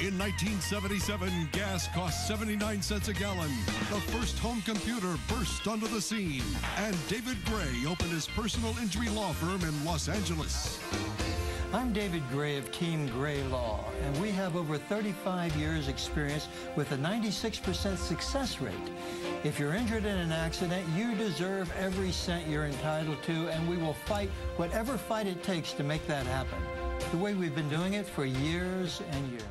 In 1977, gas cost 79 cents a gallon. The first home computer burst onto the scene, and David Gray opened his personal injury law firm in Los Angeles. I'm David Gray of Team Gray Law, and we have over 35 years experience with a 96% success rate. If you're injured in an accident, you deserve every cent you're entitled to, and we will fight whatever fight it takes to make that happen. The way we've been doing it for years and years.